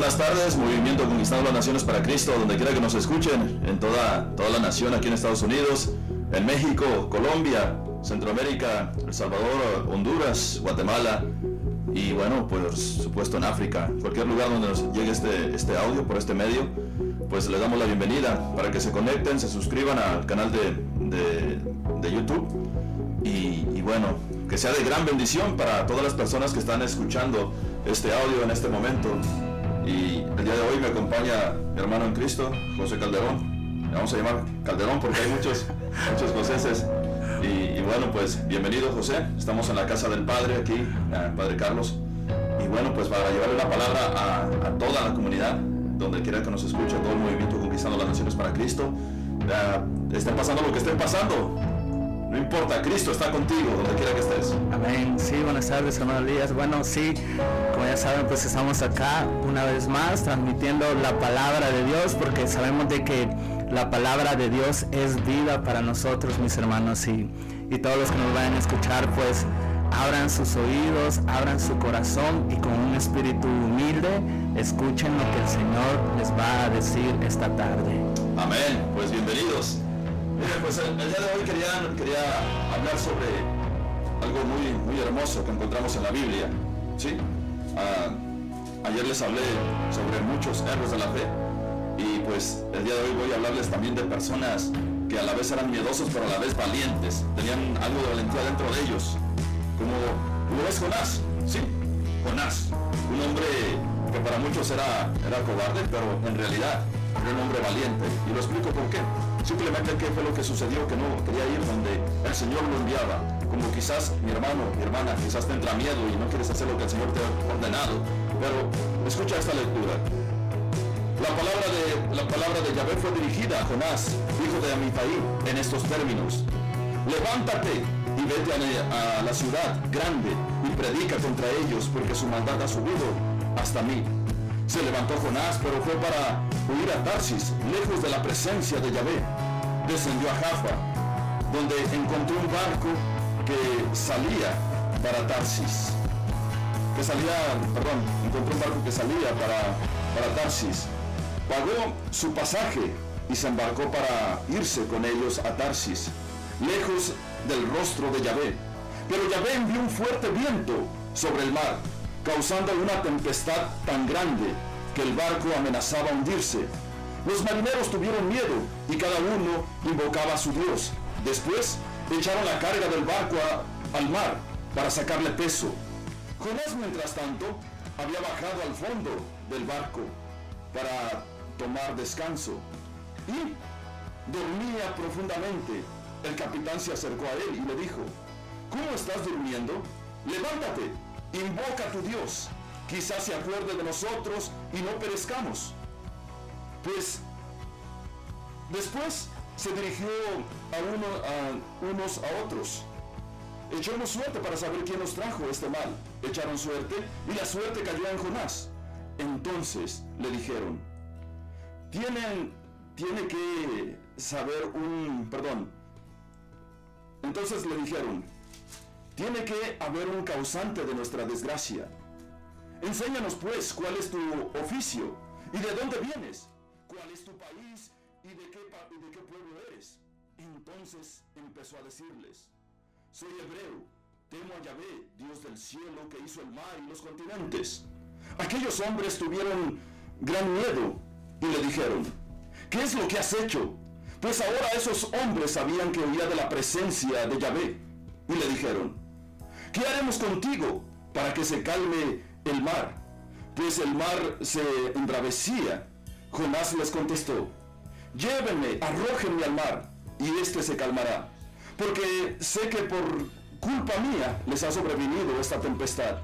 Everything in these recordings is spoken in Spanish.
buenas tardes, Movimiento Conquistando las Naciones para Cristo, donde quiera que nos escuchen, en toda, toda la nación, aquí en Estados Unidos, en México, Colombia, Centroamérica, El Salvador, Honduras, Guatemala y bueno, por supuesto en África, cualquier lugar donde nos llegue este, este audio por este medio, pues les damos la bienvenida para que se conecten, se suscriban al canal de, de, YouTube y, y bueno, que sea de gran bendición para todas las personas que están escuchando este audio en este momento. Y el día de hoy me acompaña mi hermano en Cristo, José Calderón. Le vamos a llamar Calderón porque hay muchos, muchos joséses. Y, bueno, pues bienvenido José. Estamos en la casa del Padre aquí, eh, Padre Carlos. Y bueno, pues para llevarle la palabra a, a toda la comunidad, donde quiera que nos escuche, todo el movimiento Conquistando las Naciones para Cristo, uh, estén pasando lo que estén pasando. No importa, Cristo está contigo donde quiera que estés. Amén. Sí, buenas tardes, hermano Elías. Bueno, sí, como ya saben, pues estamos acá una vez más transmitiendo la palabra de Dios porque sabemos de que la palabra de Dios es vida para nosotros, mis hermanos, y, y todos los que nos vayan a escuchar, pues abran sus oídos, abran su corazón y con un espíritu humilde escuchen lo que el Señor les va a decir esta tarde. Amén. Pues bienvenidos pues el, día de hoy quería, quería hablar sobre algo muy, muy hermoso que encontramos en la Biblia. ¿sí? Ah, ayer les hablé sobre muchos héroes de la fe y pues el día de hoy voy a hablarles también de personas que a la vez eran miedosos pero a la vez valientes, tenían algo de valentía dentro de ellos, como lo es Jonás, ¿sí? Jonás, un hombre que para muchos era, era cobarde, pero en realidad un hombre valiente. Y lo explico por qué. Simplemente qué fue lo que sucedió, que no quería ir donde el Señor lo enviaba. Como quizás mi hermano, mi hermana, quizás tendrá miedo y no quieres hacer lo que el Señor te ha ordenado. Pero escucha esta lectura. La palabra de, la palabra de Yahvé fue dirigida a Jonás, hijo de Amitai, en estos términos. Levántate y vete a la ciudad grande y predica contra ellos porque su maldad ha subido hasta mí. Se levantó Jonás, pero fue para huir a Tarsis, lejos de la presencia de Yahvé. Descendió a Jaffa, donde encontró un barco que salía para Tarsis. Que salía, perdón, encontró un barco que salía para, para Tarsis. Pagó su pasaje y se embarcó para irse con ellos a Tarsis, lejos del rostro de Yahvé. Pero Yahvé envió un fuerte viento sobre el mar causando una tempestad tan grande el barco amenazaba hundirse. Los marineros tuvieron miedo y cada uno invocaba a su Dios. Después echaron la carga del barco al mar para sacarle peso. Jonás, mientras tanto, había bajado al fondo del barco para tomar descanso y dormía profundamente. El capitán se acercó a él y le dijo, ¿cómo estás durmiendo? Levántate Invoca a tu Dios, quizás se acuerde de nosotros y no perezcamos. Pues después se dirigió a, unos a otros. Echamos suerte para saber quién nos trajo este mal. Echaron suerte y la suerte cayó en Jonás. Entonces le dijeron, tienen, tiene que saber un, perdón. Entonces le dijeron, tiene que haber un causante de nuestra desgracia. Enséñanos pues cuál es tu oficio y de dónde vienes, cuál es tu país y de qué, pueblo eres. Entonces empezó a decirles, soy hebreo, temo a Yahvé, Dios del cielo que hizo el mar y los continentes. Aquellos hombres tuvieron gran miedo y le dijeron, ¿qué es lo que has hecho? Pues ahora esos hombres sabían que huía de la presencia de Yahvé y le dijeron, ¿qué haremos contigo para que se calme el mar? Pues el mar se embravecía. Jonás les contestó, llévenme, arrójenme al mar, y éste se calmará, porque sé que por culpa mía les ha sobrevenido esta tempestad.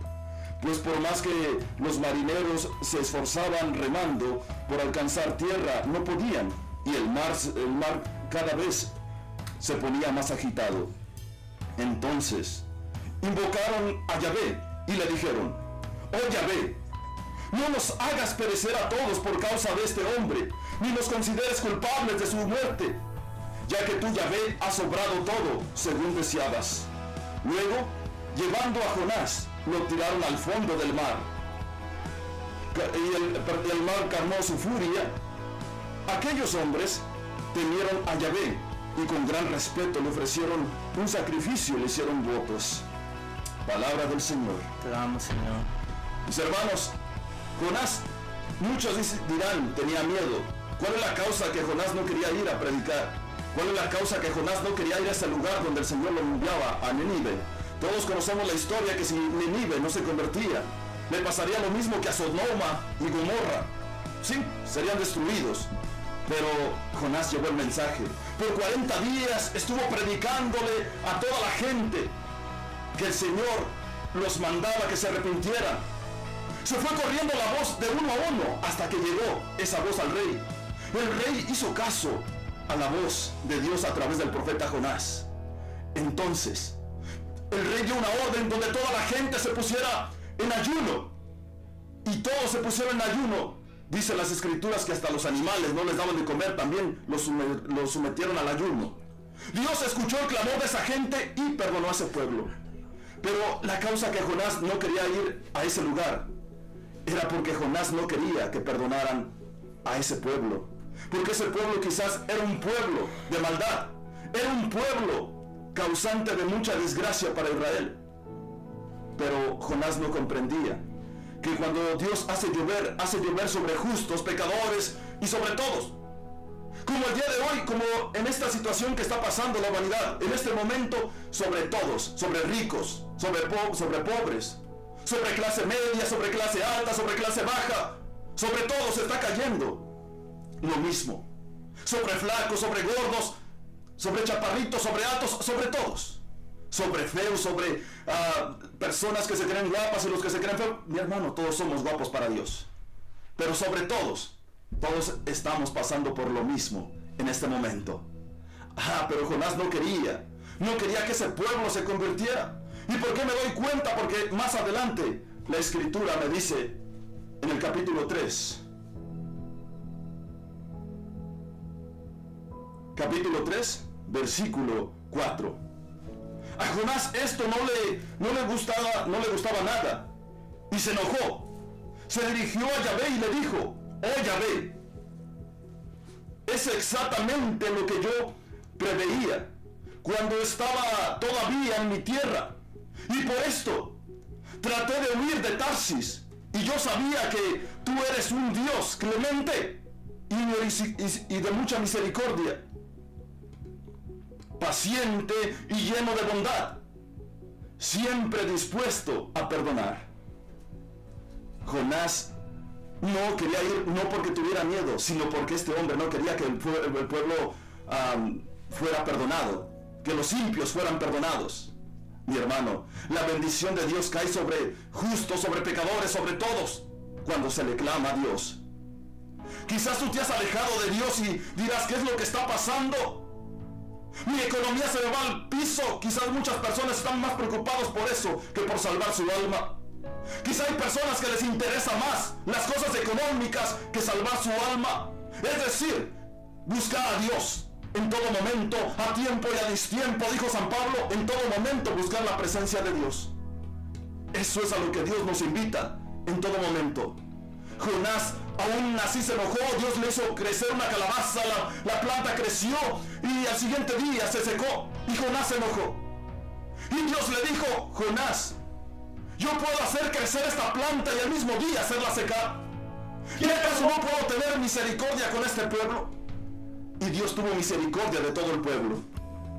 Pues por más que los marineros se esforzaban remando por alcanzar tierra, no podían, y el mar, el mar cada vez se ponía más agitado. Entonces invocaron a Yahvé y le dijeron, oh Yahvé, no nos hagas perecer a todos por causa de este hombre, ni nos consideres culpables de su muerte, ya que tú Yahvé has sobrado todo según deseabas. Luego, llevando a Jonás, lo tiraron al fondo del mar. y el, mar calmó su furia, aquellos hombres temieron a Yahvé y con gran respeto le ofrecieron un sacrificio, le hicieron votos. Palabra del Señor. Te damos, Señor. Mis hermanos, Jonás, muchos dirán, tenía miedo. ¿Cuál es la causa que Jonás no quería ir a predicar? ¿Cuál es la causa que Jonás no quería ir a ese lugar donde el Señor lo enviaba, a Nenive? Todos conocemos la historia que si Nenive no se convertía, le pasaría lo mismo que a Sodoma y Gomorra. Sí, serían destruidos. Pero Jonás llevó el mensaje. Por 40 días estuvo predicándole a toda la gente que el Señor los mandaba que se arrepintieran. Se fue corriendo la voz de uno a uno hasta que llegó esa voz al rey. El rey hizo caso a la voz de Dios a través del profeta Jonás. Entonces, el rey dio una orden donde toda la gente se pusiera en ayuno. Y todos se pusieron en ayuno. Dice las escrituras que hasta los animales no les daban de comer, también los, los sometieron al ayuno. Dios escuchó el clamor de esa gente y perdonó a ese pueblo. Pero la causa que Jonás no quería ir a ese lugar era porque Jonás no quería que perdonaran a ese pueblo. Porque ese pueblo quizás era un pueblo de maldad. Era un pueblo causante de mucha desgracia para Israel. Pero Jonás no comprendía que cuando Dios hace llover, hace llover sobre justos, pecadores y sobre todos. Como el día de hoy, como en esta situación que está pasando la humanidad, en este momento, sobre todos, sobre ricos, sobre, sobre pobres, sobre clase media, sobre clase alta, sobre clase baja, sobre todos se está cayendo lo mismo. Sobre flacos, sobre gordos, sobre chaparritos, sobre altos, sobre todos sobre feos, sobre ah, personas que se creen guapas y los que se creen feos. Mi hermano, todos somos guapos para Dios. Pero sobre todos, todos estamos pasando por lo mismo en este momento. Ah, pero Jonás no quería. No quería que ese pueblo se convirtiera. ¿Y por qué me doy cuenta? Porque más adelante la escritura me dice en el capítulo 3. Capítulo 3, versículo 4. A Jonás esto no le, no le, gustaba, no le gustaba nada. Y se enojó. Se dirigió a Yahvé y le dijo, oh Yahvé, es exactamente lo que yo preveía cuando estaba todavía en mi tierra. Y por esto traté de huir de Tarsis. Y yo sabía que tú eres un Dios clemente y, de mucha misericordia paciente y lleno de bondad, siempre dispuesto a perdonar. Jonás no quería ir no porque tuviera miedo, sino porque este hombre no quería que el, pueblo fuera perdonado, que los impios fueran perdonados. Mi hermano, la bendición de Dios cae sobre justos, sobre pecadores, sobre todos, cuando se le clama a Dios. Quizás tú te has alejado de Dios y dirás, ¿qué es lo que está pasando? Mi economía se me va al piso. Quizás muchas personas están más preocupados por eso que por salvar su alma. Quizás hay personas que les interesa más las cosas económicas que salvar su alma. Es decir, buscar a Dios en todo momento, a tiempo y a distiempo, dijo San Pablo, en todo momento buscar la presencia de Dios. Eso es a lo que Dios nos invita en todo momento. Jonás aún así se enojó, Dios le hizo crecer una calabaza, la, planta creció y al siguiente día se secó y Jonás se enojó. Y Dios le dijo, Jonás, yo puedo hacer crecer esta planta y al mismo día hacerla secar. ¿Y acaso no puedo tener misericordia con este pueblo? Y Dios tuvo misericordia de todo el pueblo.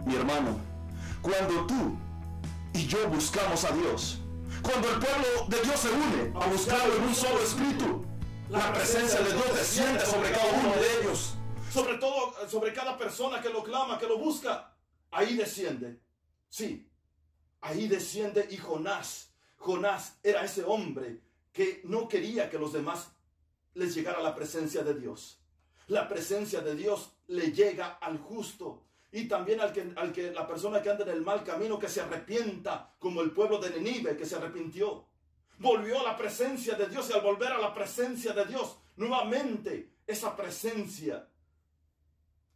Mi hermano, cuando tú y yo buscamos a Dios, cuando el pueblo de Dios se une a buscarlo en un solo espíritu, la presencia de Dios desciende sobre cada uno de ellos. Sobre todo sobre cada persona que lo clama, que lo busca. Ahí desciende. Sí, ahí desciende y Jonás. Jonás era ese hombre que no quería que los demás les llegara la presencia de Dios. La presencia de Dios le llega al justo y también al que, al que la persona que anda en el mal camino que se arrepienta, como el pueblo de Nenive que se arrepintió volvió a la presencia de Dios y al volver a la presencia de Dios, nuevamente esa presencia,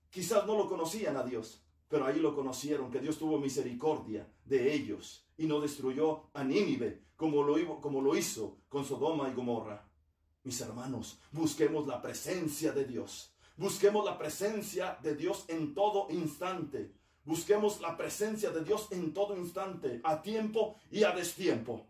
quizás no lo conocían a Dios, pero ahí lo conocieron, que Dios tuvo misericordia de ellos y no destruyó a Nínive como lo, como lo hizo con Sodoma y Gomorra. Mis hermanos, busquemos la presencia de Dios. Busquemos la presencia de Dios en todo instante. Busquemos la presencia de Dios en todo instante, a tiempo y a destiempo.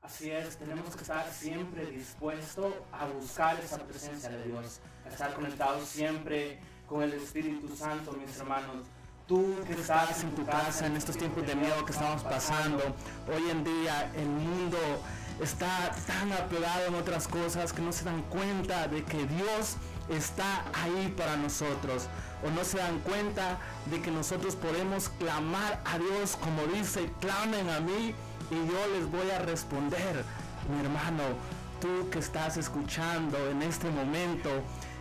Así es, tenemos que estar siempre dispuestos a buscar esa presencia de Dios, a estar conectados siempre con el Espíritu Santo, mis hermanos. Tú que estás en tu casa en estos tiempos de miedo que estamos pasando, hoy en día el mundo está tan apegado en otras cosas que no se dan cuenta de que Dios está ahí para nosotros o no se dan cuenta de que nosotros podemos clamar a Dios como dice, clamen a mí y yo les voy a responder. Mi hermano, tú que estás escuchando en este momento,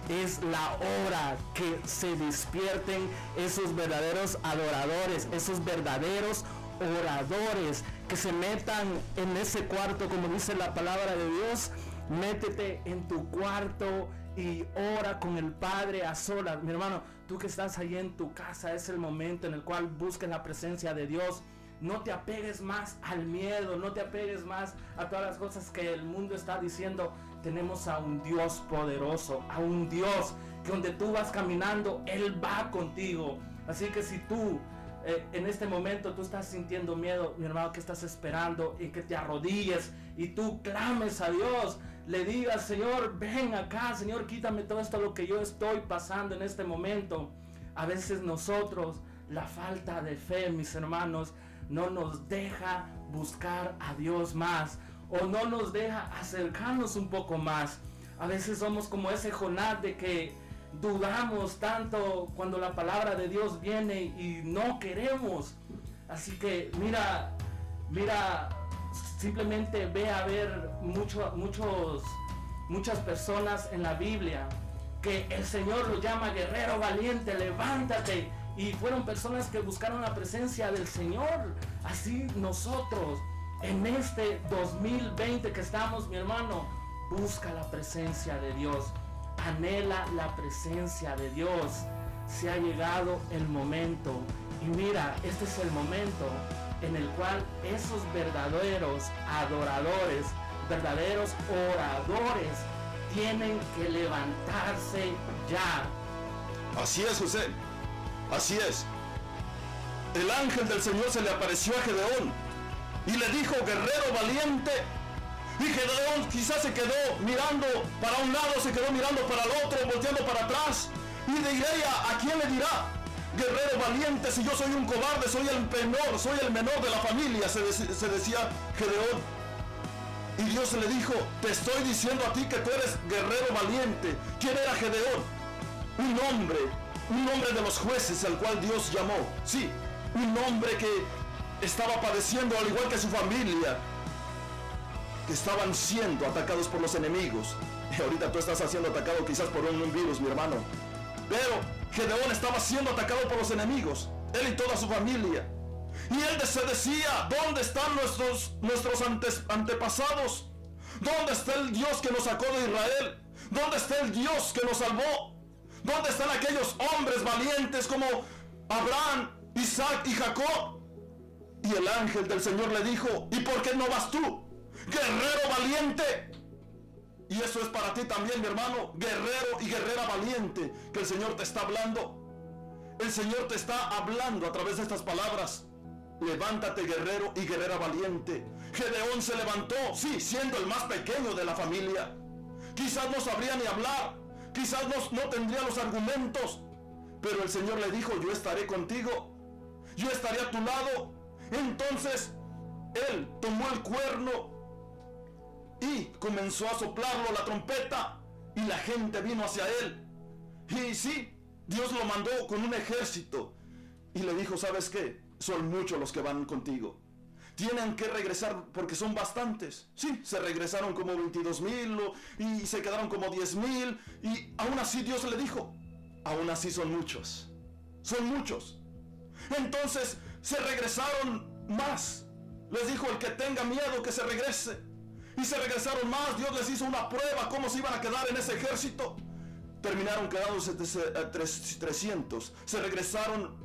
es la hora que se despierten esos verdaderos adoradores, esos verdaderos oradores que se metan en ese cuarto, como dice la palabra de Dios. Métete en tu cuarto y ora con el Padre a solas. Mi hermano, tú que estás ahí en tu casa, es el momento en el cual busques la presencia de Dios. No te apegues más al miedo, no te apegues más a todas las cosas que el mundo está diciendo. Tenemos a un Dios poderoso, a un Dios que donde tú vas caminando, Él va contigo. Así que si tú eh, en este momento tú estás sintiendo miedo, mi hermano, que estás esperando y que te arrodilles y tú clames a Dios, le digas, Señor, ven acá, Señor, quítame todo esto lo que yo estoy pasando en este momento. A veces nosotros, la falta de fe, mis hermanos, no nos deja buscar a Dios más o no nos deja acercarnos un poco más. A veces somos como ese Jonás de que dudamos tanto cuando la palabra de Dios viene y no queremos. Así que mira, mira, simplemente ve a ver mucho, muchos, muchas personas en la Biblia que el Señor lo llama guerrero valiente, levántate. Y fueron personas que buscaron la presencia del Señor. Así nosotros, en este 2020 que estamos, mi hermano, busca la presencia de Dios anhela la presencia de Dios. Se ha llegado el momento. Y mira, este es el momento en el cual esos verdaderos adoradores, verdaderos oradores, tienen que levantarse ya. Así es, José. Así es. El ángel del Señor se le apareció a Gedeón y le dijo, guerrero valiente, y Gedeón quizás se quedó mirando para un lado, se quedó mirando para el otro, volteando para atrás. Y diría, ¿a quién le dirá? Guerrero valiente, si yo soy un cobarde, soy el menor, soy el menor de la familia, se, se decía Gedeón. Y Dios le dijo, te estoy diciendo a ti que tú eres guerrero valiente. ¿Quién era Gedeón? Un hombre, un hombre de los jueces al cual Dios llamó. Sí, un hombre que estaba padeciendo al igual que su familia, estaban siendo atacados por los enemigos. Y ahorita tú estás siendo atacado quizás por un, virus, mi hermano. Pero Gedeón estaba siendo atacado por los enemigos, él y toda su familia. Y él se decía, ¿dónde están nuestros, nuestros antepasados? ¿Dónde está el Dios que nos sacó de Israel? ¿Dónde está el Dios que nos salvó? ¿Dónde están aquellos hombres valientes como Abraham, Isaac y Jacob? Y el ángel del Señor le dijo, ¿y por qué no vas tú? guerrero valiente. Y eso es para ti también, mi hermano, guerrero y guerrera valiente, que el Señor te está hablando. El Señor te está hablando a través de estas palabras. Levántate, guerrero y guerrera valiente. Gedeón se levantó, sí, siendo el más pequeño de la familia. Quizás no sabría ni hablar, quizás no, no tendría los argumentos, pero el Señor le dijo, yo estaré contigo, yo estaré a tu lado. Entonces, él tomó el cuerno y comenzó a soplarlo la trompeta y la gente vino hacia él. Y sí, Dios lo mandó con un ejército y le dijo, ¿sabes qué? Son muchos los que van contigo. Tienen que regresar porque son bastantes. Sí, se regresaron como 22 mil y se quedaron como 10 mil. Y aún así Dios le dijo, aún así son muchos. Son muchos. Entonces se regresaron más. Les dijo, el que tenga miedo que se regrese. Y se regresaron más. Dios les hizo una prueba cómo se iban a quedar en ese ejército. Terminaron quedándose 300. Se regresaron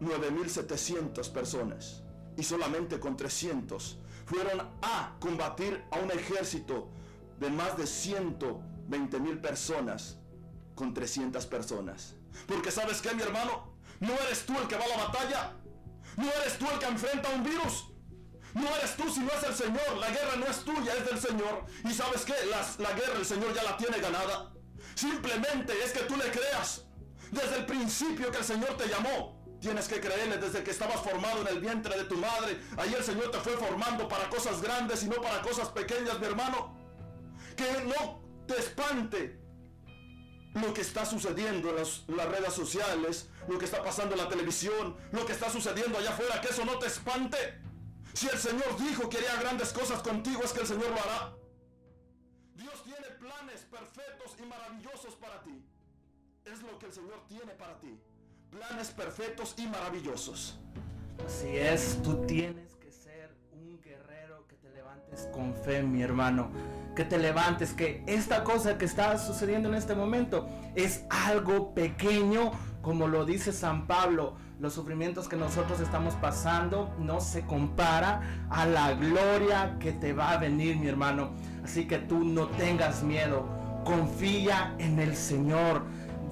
9.700 personas. Y solamente con 300 fueron a combatir a un ejército de más de 120 mil personas con 300 personas. Porque sabes que mi hermano, no eres tú el que va a la batalla, no eres tú el que enfrenta un virus. No eres tú si no es el Señor. La guerra no es tuya, es del Señor. Y sabes que la, guerra el Señor ya la tiene ganada. Simplemente es que tú le creas. Desde el principio que el Señor te llamó. Tienes que creerle desde que estabas formado en el vientre de tu madre. Ahí el Señor te fue formando para cosas grandes y no para cosas pequeñas, mi hermano. Que no te espante lo que está sucediendo en las, las, redes sociales, lo que está pasando en la televisión, lo que está sucediendo allá afuera, que eso no te espante. Si el Señor dijo que haría grandes cosas contigo, es que el Señor lo hará. Dios tiene planes perfectos y maravillosos para ti. Es lo que el Señor tiene para ti. Planes perfectos y maravillosos. Así es, tú tienes que ser un guerrero que te levantes con fe, mi hermano. Que te levantes, que esta cosa que está sucediendo en este momento es algo pequeño, como lo dice San Pablo los sufrimientos que nosotros estamos pasando no se compara a la gloria que te va a venir, mi hermano. Así que tú no tengas miedo. Confía en el Señor.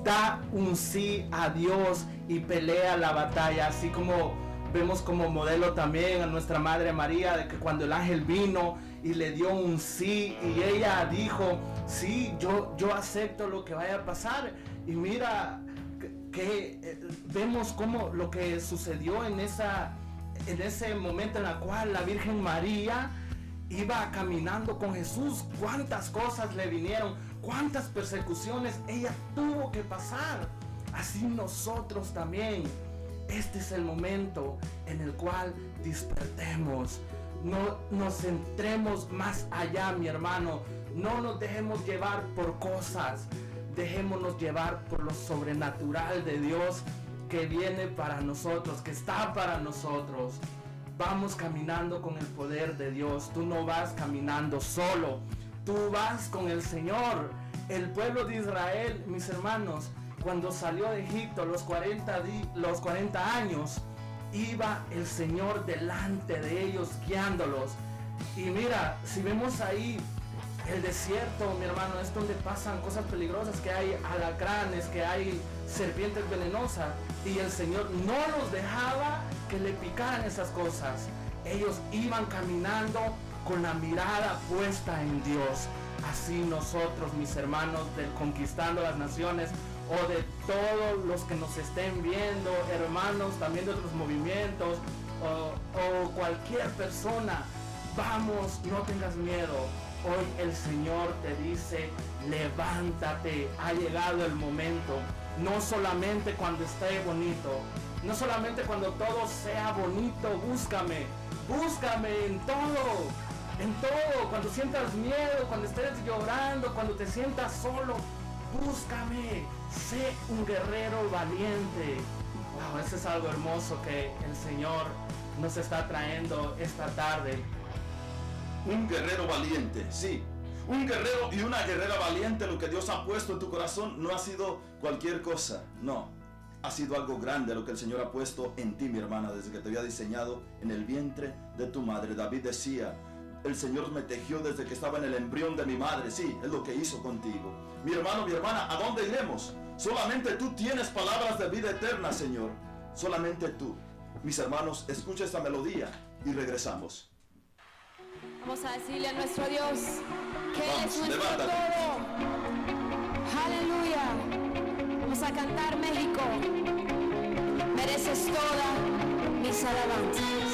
Da un sí a Dios y pelea la batalla. Así como vemos como modelo también a nuestra Madre María, de que cuando el ángel vino y le dio un sí y ella dijo, sí, yo, yo acepto lo que vaya a pasar. Y mira, que eh, vemos como lo que sucedió en, esa, en ese momento en la cual la Virgen María iba caminando con Jesús, cuántas cosas le vinieron, cuántas persecuciones ella tuvo que pasar. Así nosotros también. Este es el momento en el cual despertemos. No nos centremos más allá, mi hermano. No nos dejemos llevar por cosas dejémonos llevar por lo sobrenatural de Dios que viene para nosotros, que está para nosotros. Vamos caminando con el poder de Dios. Tú no vas caminando solo. Tú vas con el Señor. El pueblo de Israel, mis hermanos, cuando salió de Egipto los 40, los 40 años, iba el Señor delante de ellos guiándolos. Y mira, si vemos ahí el desierto, mi hermano, es donde pasan cosas peligrosas, que hay alacranes, que hay serpientes venenosas. Y el Señor no los dejaba que le picaran esas cosas. Ellos iban caminando con la mirada puesta en Dios. Así nosotros, mis hermanos, de Conquistando las Naciones, o de todos los que nos estén viendo, hermanos también de otros movimientos, o cualquier persona, vamos, no tengas miedo Hoy el Señor te dice, levántate, ha llegado el momento. No solamente cuando esté bonito, no solamente cuando todo sea bonito, búscame, búscame en todo, en todo, cuando sientas miedo, cuando estés llorando, cuando te sientas solo, búscame, sé un guerrero valiente. Wow, eso es algo hermoso que el Señor nos está trayendo esta tarde un guerrero valiente, sí. Un guerrero y una guerrera valiente, lo que Dios ha puesto en tu corazón no ha sido cualquier cosa, no. Ha sido algo grande lo que el Señor ha puesto en ti, mi hermana, desde que te había diseñado en el vientre de tu madre. David decía, el Señor me tejió desde que estaba en el embrión de mi madre. Sí, es lo que hizo contigo. Mi hermano, mi hermana, ¿a dónde iremos? Solamente tú tienes palabras de vida eterna, Señor. Solamente tú. Mis hermanos, escucha esta melodía y regresamos. Vamos a decirle a nuestro Dios que Él es nuestro todo. Aleluya. Vamos a cantar México. Mereces toda mis alabanzas.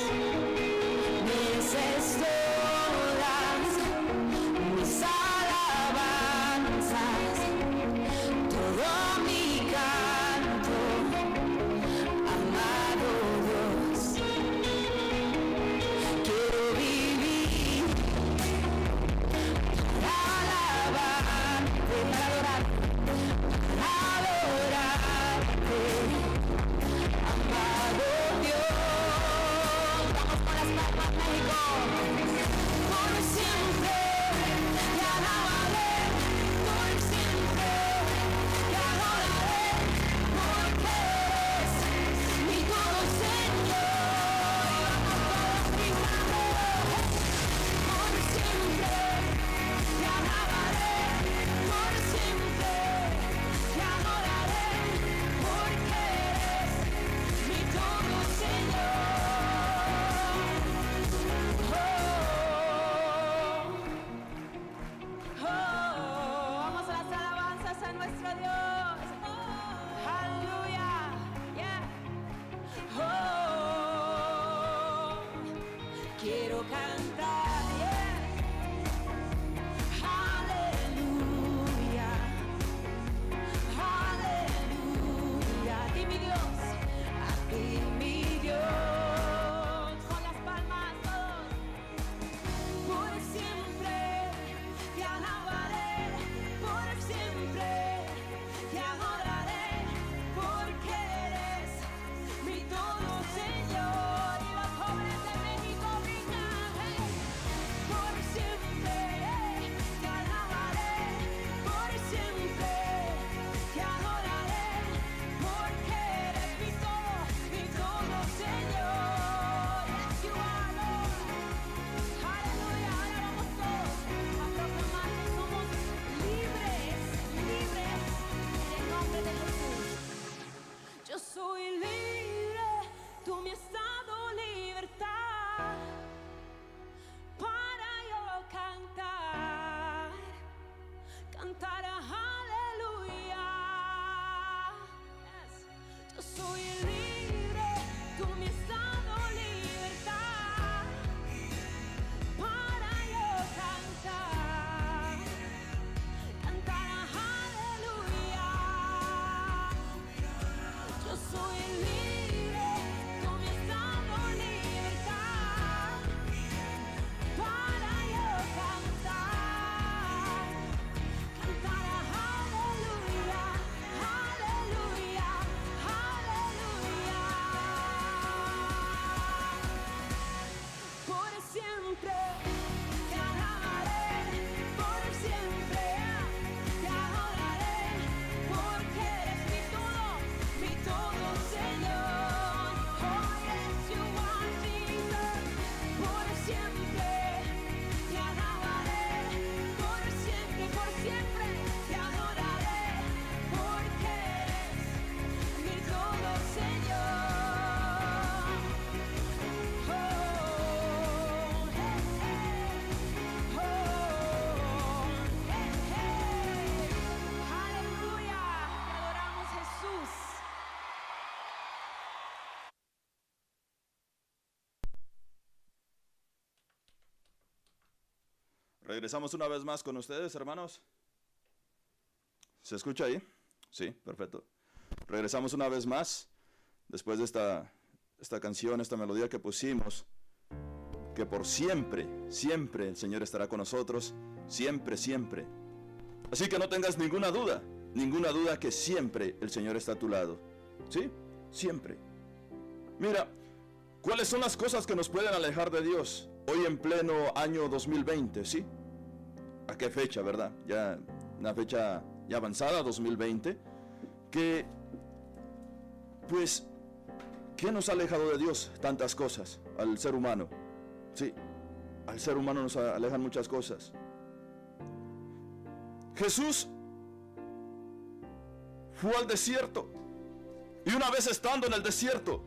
Regresamos una vez más con ustedes, hermanos. ¿Se escucha ahí? Sí, perfecto. Regresamos una vez más después de esta, esta canción, esta melodía que pusimos. Que por siempre, siempre el Señor estará con nosotros. Siempre, siempre. Así que no tengas ninguna duda, ninguna duda que siempre el Señor está a tu lado. ¿Sí? Siempre. Mira, ¿cuáles son las cosas que nos pueden alejar de Dios hoy en pleno año 2020? ¿Sí? ¿A qué fecha, verdad? Ya una fecha ya avanzada, 2020, que pues ¿qué nos ha alejado de Dios? Tantas cosas al ser humano. Sí, al ser humano nos alejan muchas cosas. Jesús fue al desierto y una vez estando en el desierto,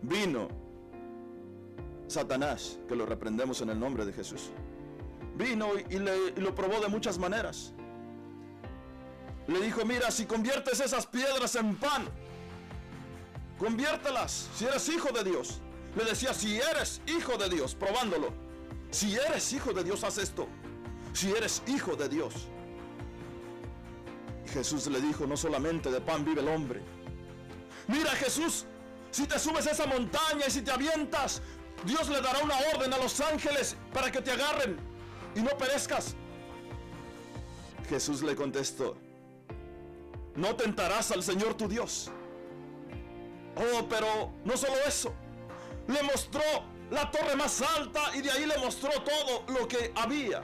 vino Satanás, que lo reprendemos en el nombre de Jesús. Vino y, le- lo probó de muchas maneras. Le dijo, mira, si conviertes esas piedras en pan, conviértelas, si eres hijo de Dios. Le decía, si eres hijo de Dios, probándolo. Si eres hijo de Dios, haz esto. Si eres hijo de Dios. Y Jesús le dijo, no solamente de pan vive el hombre. Mira Jesús, si te subes a esa montaña y si te avientas, Dios le dará una orden a los ángeles para que te agarren y no perezcas. Jesús le contestó, no tentarás al Señor tu Dios. Oh, pero no solo eso, le mostró la torre más alta y de ahí le mostró todo lo que había.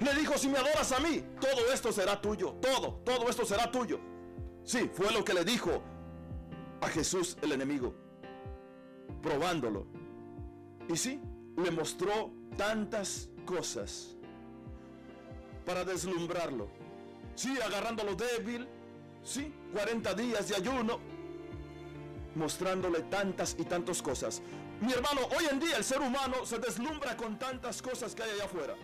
Le dijo, si me adoras a mí, todo esto será tuyo, todo, todo esto será tuyo. Sí, fue lo que le dijo a Jesús el enemigo, probándolo. Y sí, le mostró tantas cosas para deslumbrarlo. Sí, agarrándolo débil. Sí, 40 días de ayuno. Mostrándole tantas y tantas cosas. Mi hermano, hoy en día el ser humano se deslumbra con tantas cosas que hay allá afuera.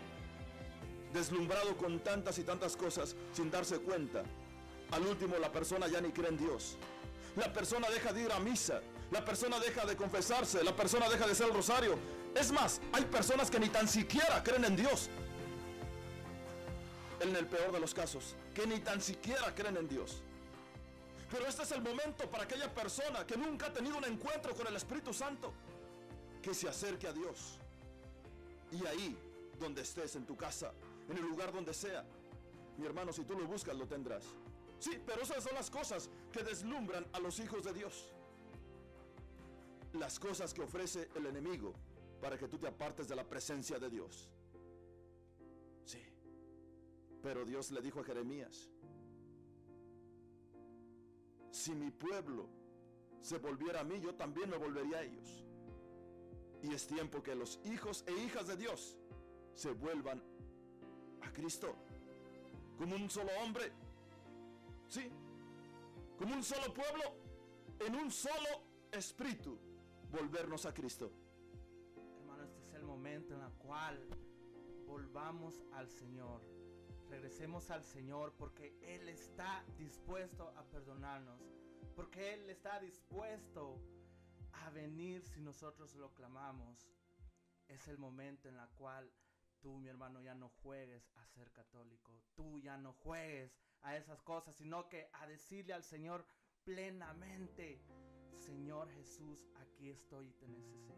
Deslumbrado con tantas y tantas cosas sin darse cuenta. Al último la persona ya ni cree en Dios. La persona deja de ir a misa. La persona deja de confesarse. La persona deja de hacer el rosario. Es más, hay personas que ni tan siquiera creen en Dios. En el peor de los casos, que ni tan siquiera creen en Dios. Pero este es el momento para aquella persona que nunca ha tenido un encuentro con el Espíritu Santo, que se acerque a Dios. Y ahí, donde estés, en tu casa, en el lugar donde sea, mi hermano, si tú lo buscas, lo tendrás. Sí, pero esas son las cosas que deslumbran a los hijos de Dios. Las cosas que ofrece el enemigo para que tú te apartes de la presencia de Dios. Pero Dios le dijo a Jeremías, si mi pueblo se volviera a mí, yo también me volvería a ellos. Y es tiempo que los hijos e hijas de Dios se vuelvan a Cristo como un solo hombre. Sí, como un solo pueblo, en un solo espíritu, volvernos a Cristo. Hermano, este es el momento en el cual volvamos al Señor. Regresemos al Señor porque Él está dispuesto a perdonarnos. Porque Él está dispuesto a venir si nosotros lo clamamos. Es el momento en el cual tú, mi hermano, ya no juegues a ser católico. Tú ya no juegues a esas cosas, sino que a decirle al Señor plenamente, Señor Jesús, aquí estoy y te necesito.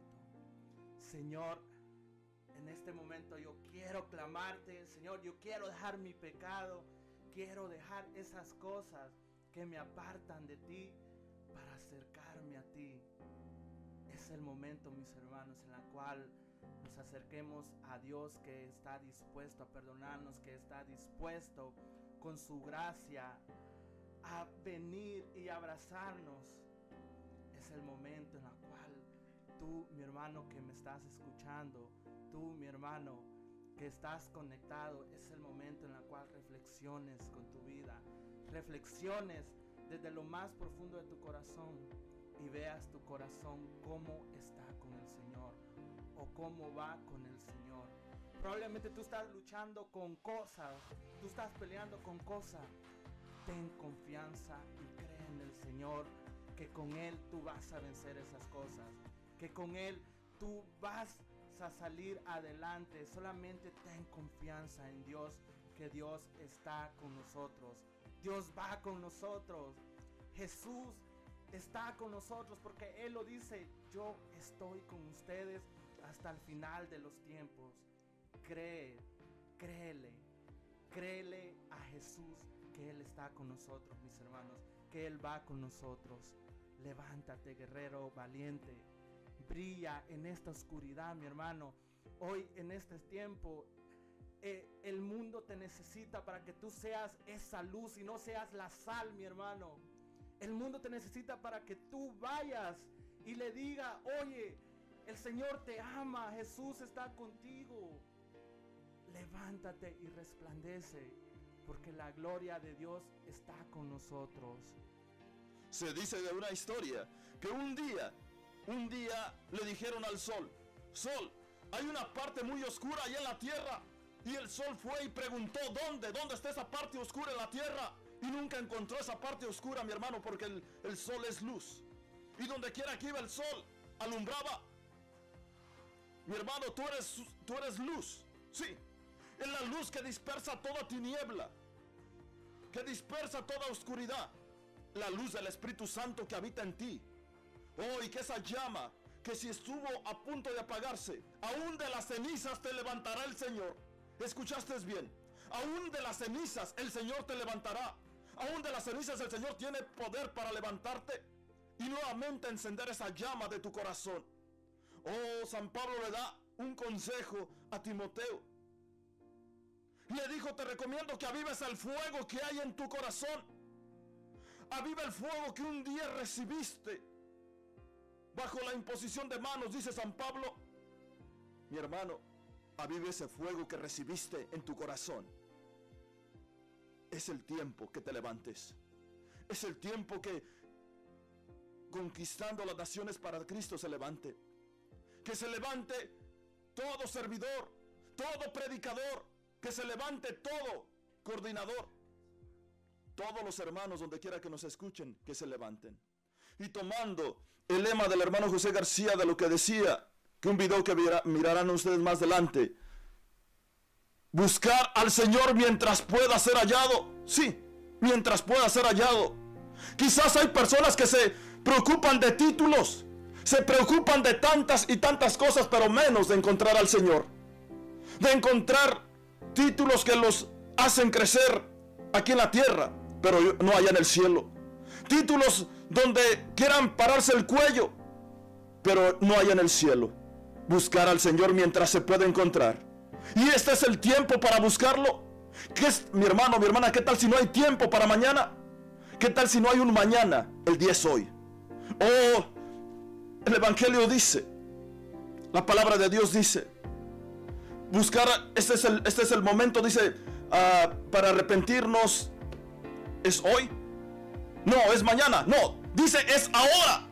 Señor, en este momento yo quiero clamarte, Señor, yo quiero dejar mi pecado, quiero dejar esas cosas que me apartan de ti para acercarme a ti. Es el momento, mis hermanos, en la cual nos acerquemos a Dios que está dispuesto a perdonarnos, que está dispuesto con su gracia a venir y abrazarnos. Es el momento en el cual tú, mi hermano que me estás escuchando, tú, mi hermano que estás conectado, es el momento en el cual reflexiones con tu vida, reflexiones desde lo más profundo de tu corazón y veas tu corazón cómo está con el Señor o cómo va con el Señor. Probablemente tú estás luchando con cosas, tú estás peleando con cosas. Ten confianza y cree en el Señor, que con Él tú vas a vencer esas cosas, que con Él tú vas a salir adelante. Solamente ten confianza en Dios, que Dios está con nosotros. Dios va con nosotros. Jesús está con nosotros porque Él lo dice, yo estoy con ustedes hasta el final de los tiempos. Cree, créele, créele a Jesús que Él está con nosotros, mis hermanos, que Él va con nosotros. Levántate, guerrero valiente. Brilla en esta oscuridad, mi hermano. Hoy en este tiempo eh, el mundo te necesita para que tú seas esa luz y no seas la sal, mi hermano. El mundo te necesita para que tú vayas y le diga, oye, el Señor te ama, Jesús está contigo. Levántate y resplandece, porque la gloria de Dios está con nosotros. Se dice de una historia que un día, un día le dijeron al sol, sol, hay una parte muy oscura allá en la tierra. Y el sol fue y preguntó, ¿dónde? ¿Dónde está esa parte oscura en la tierra? Y nunca encontró esa parte oscura, mi hermano, porque el, sol es luz. Y donde quiera que iba el sol, alumbraba. Mi hermano, tú eres, tú eres luz. Sí. Es la luz que dispersa toda tiniebla. Que dispersa toda oscuridad. La luz del Espíritu Santo que habita en ti. Oh, y que esa llama, que si estuvo a punto de apagarse, aún de las cenizas te levantará el Señor. ¿Escuchaste bien? Aún de las cenizas el Señor te levantará. Aún de las cenizas el Señor tiene poder para levantarte y nuevamente encender esa llama de tu corazón. Oh, San Pablo le da un consejo a Timoteo. Le dijo, te recomiendo que avives el fuego que hay en tu corazón. Aviva el fuego que un día recibiste. Bajo la imposición de manos, dice San Pablo. Mi hermano, avive ese fuego que recibiste en tu corazón. Es el tiempo que te levantes. Es el tiempo que conquistando las naciones para Cristo se levante. Que se levante todo servidor, todo predicador, que se levante todo coordinador. Todos los hermanos, donde quiera que nos escuchen, que se levanten. Y tomando el lema del hermano José García de lo que decía, que un video que mira- mirarán ustedes más adelante. Buscar al Señor mientras pueda ser hallado. Sí, mientras pueda ser hallado. Quizás hay personas que se preocupan de títulos, se preocupan de tantas y tantas cosas, pero menos de encontrar al Señor. De encontrar títulos que los hacen crecer aquí en la tierra, pero no allá en el cielo. Títulos donde quieran pararse el cuello, pero no hay en el cielo. Buscar al Señor mientras se puede encontrar. Y este es el tiempo para buscarlo. ¿Qué es, mi hermano, mi hermana? ¿Qué tal si no hay tiempo para mañana? ¿Qué tal si no hay un mañana? El día es hoy. Oh, el Evangelio dice, la palabra de Dios dice, buscar, este es el, este es el momento, dice, ah, para arrepentirnos, ¿es hoy? No, es mañana. No, dice es ahora.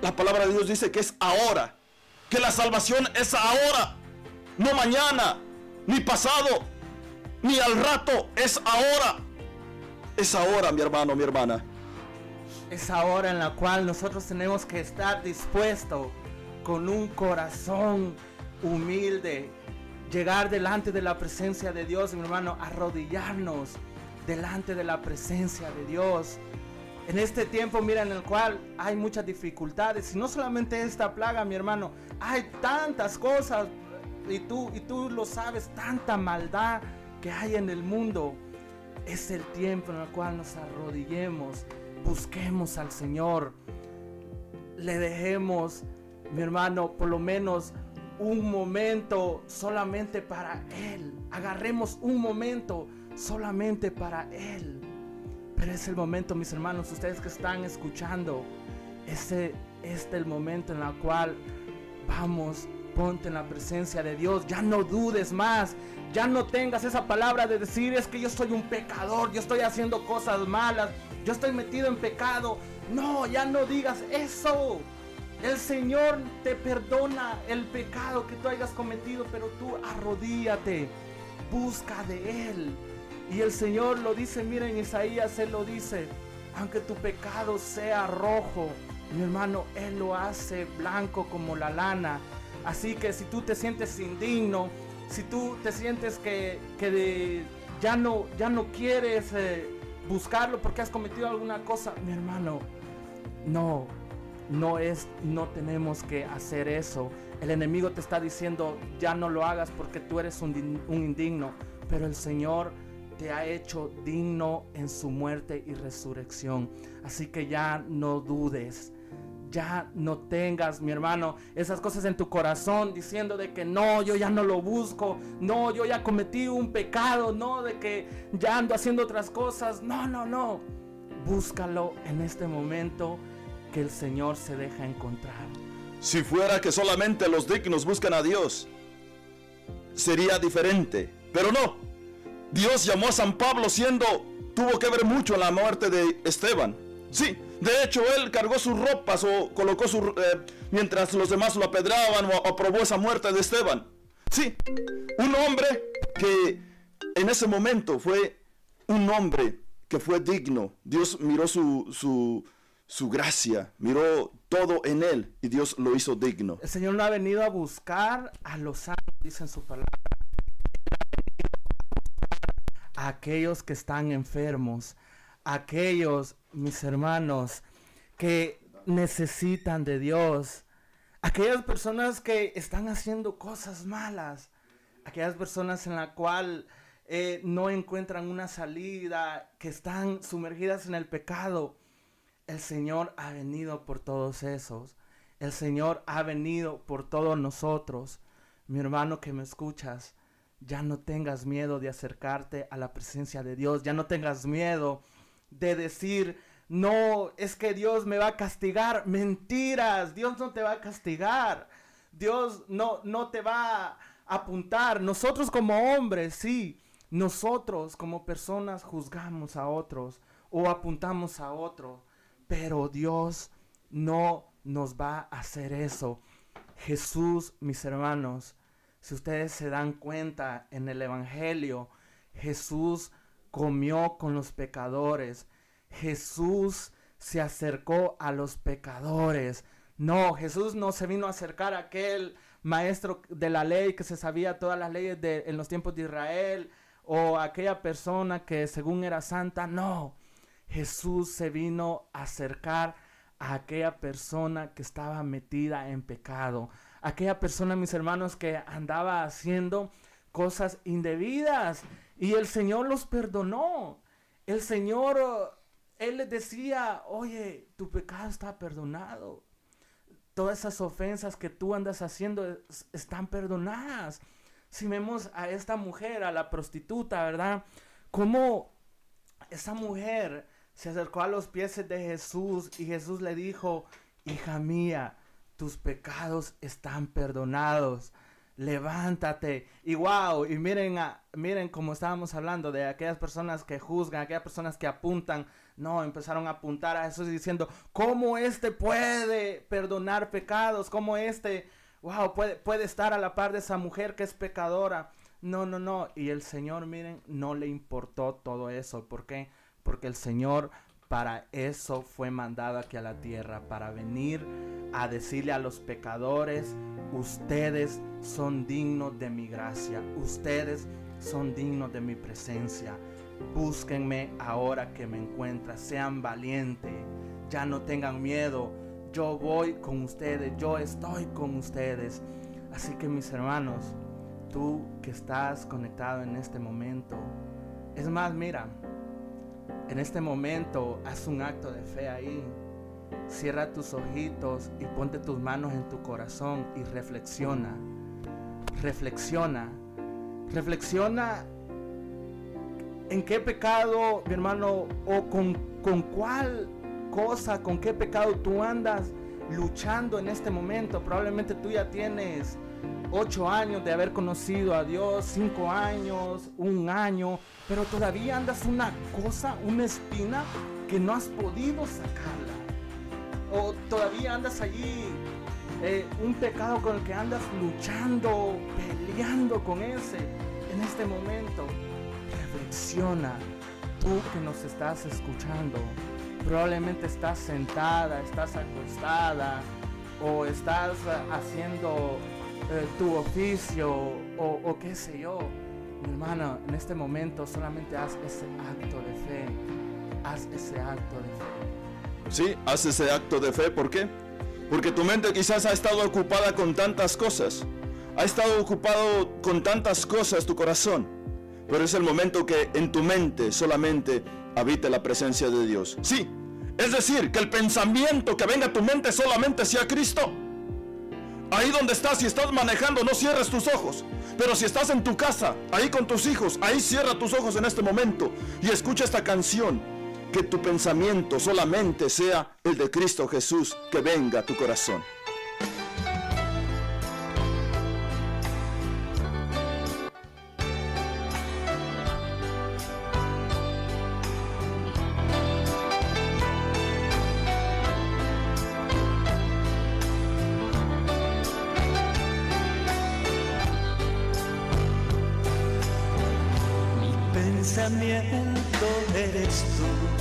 La palabra de Dios dice que es ahora. Que la salvación es ahora. No mañana, ni pasado, ni al rato. Es ahora. Es ahora, mi hermano, mi hermana. Es ahora en la cual nosotros tenemos que estar dispuestos con un corazón humilde, llegar delante de la presencia de Dios, mi hermano, arrodillarnos delante de la presencia de Dios. En este tiempo, mira, en el cual hay muchas dificultades, y no solamente esta plaga, mi hermano, hay tantas cosas, y tú, y tú lo sabes, tanta maldad que hay en el mundo. Es el tiempo en el cual nos arrodillemos, busquemos al Señor, le dejemos, mi hermano, por lo menos un momento solamente para Él. Agarremos un momento solamente para Él. Pero es el momento, mis hermanos, ustedes que están escuchando, ese es el momento en el cual vamos, ponte en la presencia de Dios, ya no dudes más, ya no tengas esa palabra de decir es que yo soy un pecador, yo estoy haciendo cosas malas, yo estoy metido en pecado. No, ya no digas eso. El Señor te perdona el pecado que tú hayas cometido, pero tú arrodíate, busca de Él. Y el Señor lo dice, miren Isaías, Él lo dice, aunque tu pecado sea rojo, mi hermano, Él lo hace blanco como la lana. Así que si tú te sientes indigno, si tú te sientes que, que ya, no, ya no quieres eh, buscarlo porque has cometido alguna cosa, mi hermano, no, no es, no tenemos que hacer eso. El enemigo te está diciendo, ya no lo hagas porque tú eres un indigno, pero el Señor te ha hecho digno en su muerte y resurrección. Así que ya no dudes. Ya no tengas, mi hermano, esas cosas en tu corazón diciendo de que no, yo ya no lo busco, no, yo ya cometí un pecado, no, de que ya ando haciendo otras cosas. No, no, no. Búscalo en este momento que el Señor se deja encontrar. Si fuera que solamente los dignos buscan a Dios, sería diferente. Pero no. Dios llamó a San Pablo siendo, tuvo que ver mucho en la muerte de Esteban. Sí, de hecho él cargó sus ropas o colocó su, eh, mientras los demás lo apedraban o aprobó esa muerte de Esteban. Sí, un hombre que en ese momento fue un hombre que fue digno. Dios miró su, su, su gracia, miró todo en él y Dios lo hizo digno. El Señor no ha venido a buscar a los santos, dice en su palabra. Aquellos que están enfermos, aquellos, mis hermanos, que necesitan de Dios, aquellas personas que están haciendo cosas malas, aquellas personas en la cual eh, no encuentran una salida, que están sumergidas en el pecado. El Señor ha venido por todos esos. El Señor ha venido por todos nosotros. Mi hermano que me escuchas, ya no tengas miedo de acercarte a la presencia de Dios. Ya no tengas miedo de decir, no, es que Dios me va a castigar. Mentiras, Dios no te va a castigar. Dios no, no te va a apuntar. Nosotros como hombres, sí, nosotros como personas juzgamos a otros o apuntamos a otros, pero Dios no nos va a hacer eso. Jesús, mis hermanos, si ustedes se dan cuenta en el Evangelio, Jesús comió con los pecadores. Jesús se acercó a los pecadores. No, Jesús no se vino a acercar a aquel maestro de la ley que se sabía todas las leyes de, en los tiempos de Israel o aquella persona que según era santa. No, Jesús se vino a acercar a aquella persona que estaba metida en pecado. Aquella persona, mis hermanos, que andaba haciendo cosas indebidas y el Señor los perdonó. El Señor, eh, Él les decía, oye, tu pecado está perdonado. Todas esas ofensas que tú andas haciendo es- están perdonadas. Si vemos a esta mujer, a la prostituta, ¿verdad? Cómo esa mujer se acercó a los pies de Jesús y Jesús le dijo, hija mía, tus pecados están perdonados. Levántate. Y wow, y miren, a- miren como estábamos hablando de aquellas personas que juzgan, aquellas personas que apuntan. No, empezaron a apuntar a Jesús diciendo, ¿cómo este puede perdonar pecados? ¿Cómo este, wow, puede, puede estar a la par de esa mujer que es pecadora? No, no, no. Y el Señor, miren, no le importó todo eso. ¿Por qué? Porque el Señor para eso fue mandado aquí a la tierra, para venir a decirle a los pecadores, ustedes son dignos de mi gracia, ustedes son dignos de mi presencia. Búsquenme ahora que me encuentran, sean valientes, ya no tengan miedo, yo voy con ustedes, yo estoy con ustedes. Así que mis hermanos, tú que estás conectado en este momento, es más, mira, en este momento haz un acto de fe ahí. Cierra tus ojitos y ponte tus manos en tu corazón y reflexiona. Reflexiona. Reflexiona en qué pecado, mi hermano, o con, con cuál cosa, con qué pecado tú andas luchando en este momento. Probablemente tú ya tienes ocho años de haber conocido a Dios, cinco años, un año, pero todavía andas una cosa, una espina que no has podido sacarla. O todavía andas allí eh, un pecado con el que andas luchando, peleando con ese en este momento. Reflexiona, tú que nos estás escuchando, probablemente estás sentada, estás acostada o estás haciendo eh, tu oficio o, qué sé yo. Mi hermano, en este momento solamente haz ese acto de fe. Haz ese acto de fe. Sí, haz ese acto de fe. ¿Por qué? Porque tu mente quizás ha estado ocupada con tantas cosas. Ha estado ocupado con tantas cosas tu corazón. Pero es el momento que en tu mente solamente habite la presencia de Dios. Sí, es decir, que el pensamiento que venga a tu mente solamente sea Cristo. Ahí donde estás, si estás manejando, no cierres tus ojos. Pero si estás en tu casa, ahí con tus hijos, ahí cierra tus ojos en este momento y escucha esta canción. Que tu pensamiento solamente sea el de Cristo Jesús, que venga a tu corazón. Pensamiento eres tú,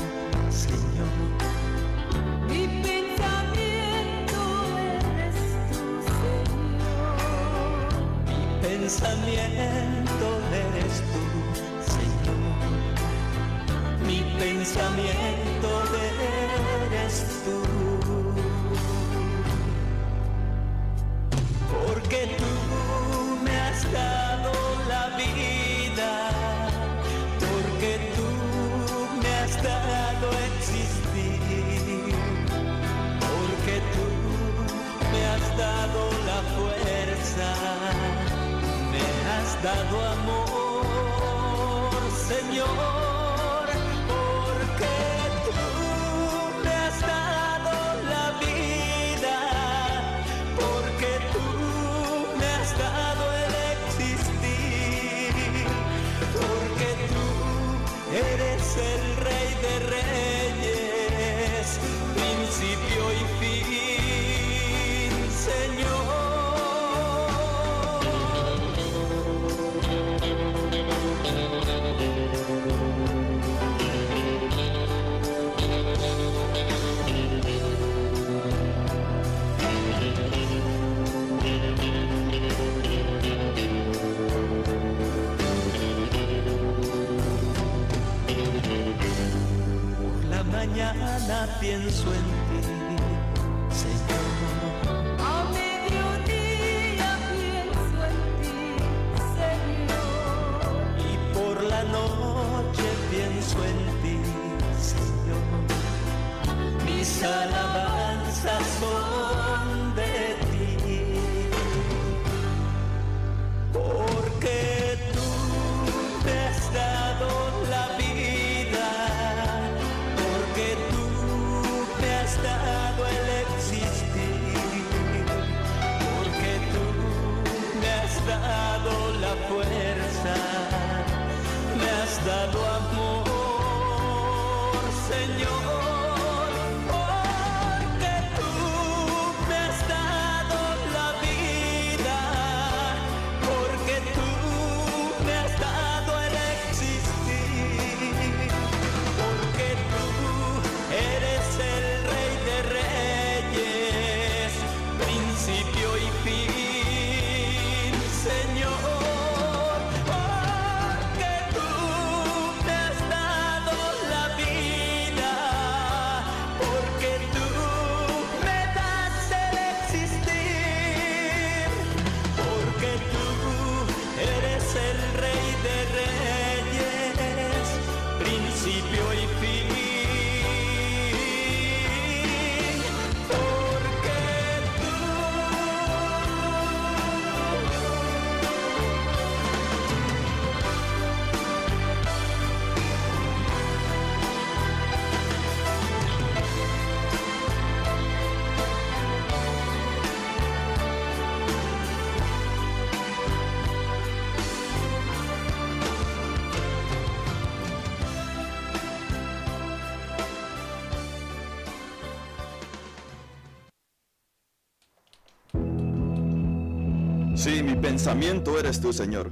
pensamiento eres tú, Señor.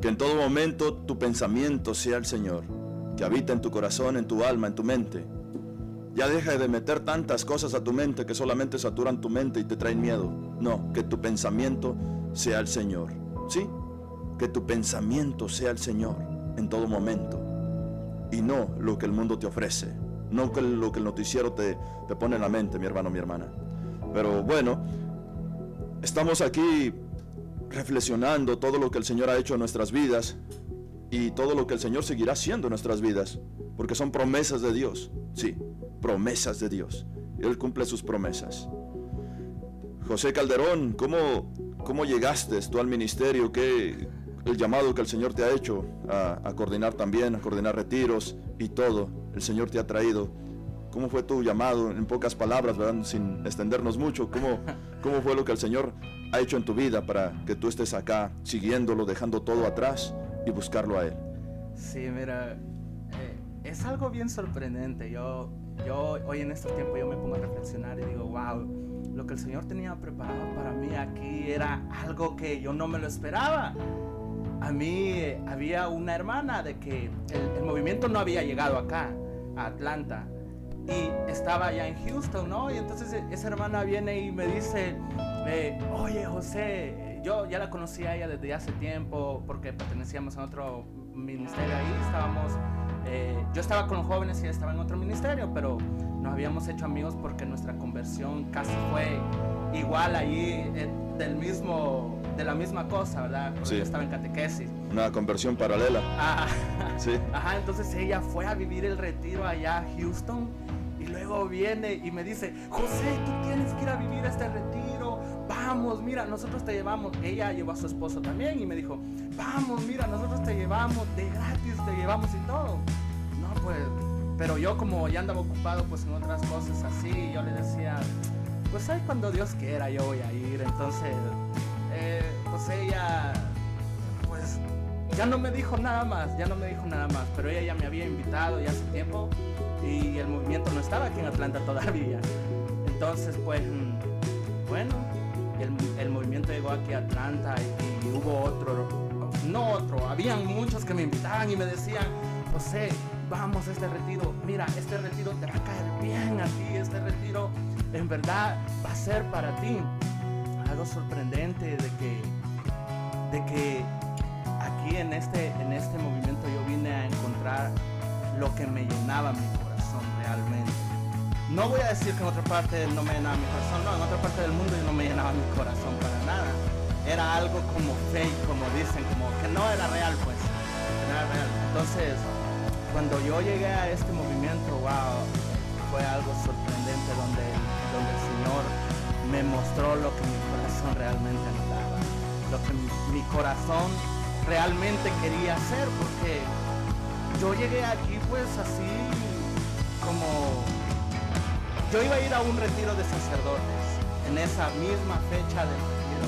Que en todo momento tu pensamiento sea el Señor, que habita en tu corazón, en tu alma, en tu mente. Ya deja de meter tantas cosas a tu mente que solamente saturan tu mente y te traen miedo. No, que tu pensamiento sea el Señor. ¿Sí? Que tu pensamiento sea el Señor en todo momento. Y no lo que el mundo te ofrece. No lo que el noticiero te, te pone en la mente, mi hermano, mi hermana. Pero bueno, estamos aquí reflexionando todo lo que el Señor ha hecho en nuestras vidas y todo lo que el Señor seguirá haciendo en nuestras vidas, porque son promesas de Dios, sí, promesas de Dios. Él cumple sus promesas. José Calderón, ¿cómo, cómo llegaste tú al ministerio? ¿Qué, el llamado que el Señor te ha hecho a, a coordinar también, a coordinar retiros y todo, el Señor te ha traído. ¿Cómo fue tu llamado? En pocas palabras, ¿verdad? Sin extendernos mucho. ¿Cómo, ¿Cómo fue lo que el Señor ha hecho en tu vida para que tú estés acá siguiéndolo, dejando todo atrás y buscarlo a Él? Sí, mira, eh, es algo bien sorprendente. Yo, yo hoy en estos tiempos yo me pongo a reflexionar y digo, wow, lo que el Señor tenía preparado para mí aquí era algo que yo no me lo esperaba. A mí eh, había una hermana de que el, el movimiento no había llegado acá, a Atlanta, y estaba allá en Houston, ¿no? Y entonces eh, esa hermana viene y me dice, eh, oye José, yo ya la conocía a ella desde hace tiempo porque pertenecíamos a otro ministerio ahí, estábamos, eh, yo estaba con los jóvenes y ella estaba en otro ministerio, pero nos habíamos hecho amigos porque nuestra conversión casi fue igual ahí, eh, del mismo, de la misma cosa, ¿verdad? Porque Sí. yo estaba en catequesis. Una conversión paralela. Ah, Sí. Ajá, entonces ella fue a vivir el retiro allá a Houston y luego viene y me dice, José, tú tienes que ir a vivir este retiro, vamos, mira, nosotros te llevamos. Ella llevó a su esposo también y me dijo, vamos, mira, nosotros te llevamos, de gratis te llevamos y todo. No, pues, pero yo como ya andaba ocupado pues en otras cosas así, yo le decía, pues ahí cuando Dios quiera yo voy a ir. Entonces, eh, pues ella, pues ya no me dijo nada más, ya no me dijo nada más, pero ella ya me había invitado ya hace tiempo y el movimiento no estaba aquí en Atlanta todavía. Entonces, pues, mm, bueno, el, el movimiento llegó aquí a Atlanta y, hubo otro, no otro, habían muchos que me invitaban y me decían, José, vamos a este retiro, mira, este retiro te va a caer bien a ti, este retiro en verdad va a ser para ti. Algo sorprendente de que, de que aquí en este, en este movimiento yo vine a encontrar lo que me llenaba mi No voy a decir que en otra parte no me llenaba mi corazón, no, en otra parte del mundo yo no me llenaba mi corazón para nada. Era algo como fake, como dicen, como que no era real, pues. no era real. Entonces, cuando yo llegué a este movimiento, wow, fue algo sorprendente donde, el Señor me mostró lo que mi corazón realmente anhelaba, lo que mi corazón realmente quería hacer, porque yo llegué aquí pues así como yo iba a ir a un retiro de sacerdotes en esa misma fecha del retiro.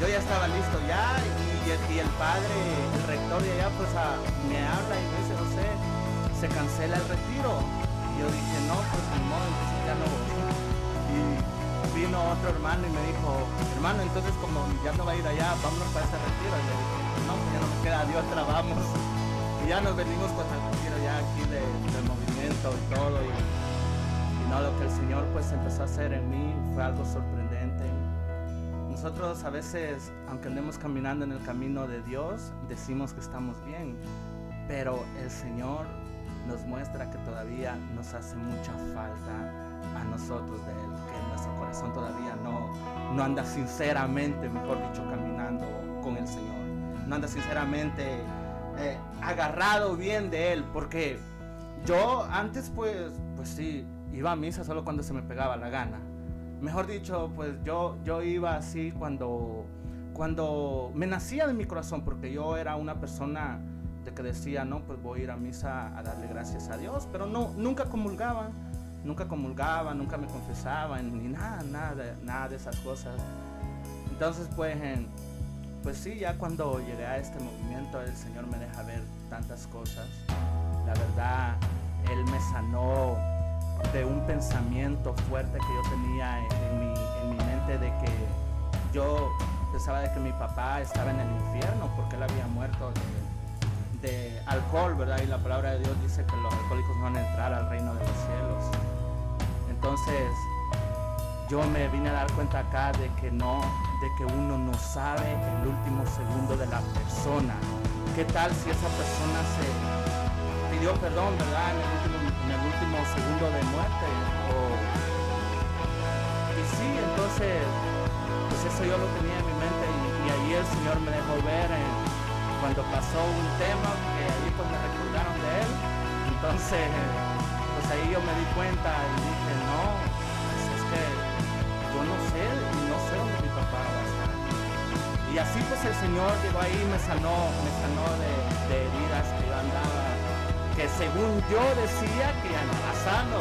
Yo ya estaba listo ya y, el- y el padre, el rector de allá pues ah, me habla y me dice, José, se cancela el retiro. Y yo dije, no, pues ni modo, entonces ya no voy. Y vino otro hermano y me dijo, hermano, entonces como ya no va a ir allá, vámonos para este retiro. Y le dije, no, pues ya no me queda de otra, vamos. Y ya nos venimos pues al retiro ya aquí de- del y todo. Y, y no, lo que el Señor pues empezó a hacer en mí fue algo sorprendente. Nosotros a veces, aunque andemos caminando en el camino de Dios, decimos que estamos bien, pero el Señor nos muestra que todavía nos hace mucha falta a nosotros de Él, que nuestro corazón todavía no, no anda sinceramente, mejor dicho, caminando con el Señor. No anda sinceramente eh, agarrado bien de Él, porque yo antes pues, pues sí, iba a misa solo cuando se me pegaba la gana. Mejor dicho, pues yo, yo iba así cuando, cuando me nacía de mi corazón, porque yo era una persona de que decía, no, pues voy a ir a misa a darle gracias a Dios, pero no, nunca comulgaba, nunca comulgaba, nunca me confesaba, ni nada, nada, nada de esas cosas. Entonces, pues, pues sí, ya cuando llegué a este movimiento, el Señor me deja ver tantas cosas. La verdad, Él me sanó de un pensamiento fuerte que yo tenía en, mi, en mi mente de que yo pensaba de que mi papá estaba en el infierno porque él había muerto de, de alcohol, ¿verdad? Y la palabra de Dios dice que los alcohólicos no van a entrar al reino de los cielos. Entonces, yo me vine a dar cuenta acá de que no, de que uno no sabe el último segundo de la persona. ¿Qué tal si esa persona se pidió perdón, verdad, en el último, segundo de muerte? Y sí, entonces, pues eso yo lo tenía en mi mente y, y ahí el Señor me dejó ver eh, cuando pasó un tema que ahí pues me recordaron de él. Entonces, pues ahí yo me di cuenta y dije, no, pues es que yo no sé, no sé dónde mi papá va a estar. Y así pues el Señor llegó ahí y me sanó, me sanó de, de heridas que yo andaba, que según yo decía que andaba sano.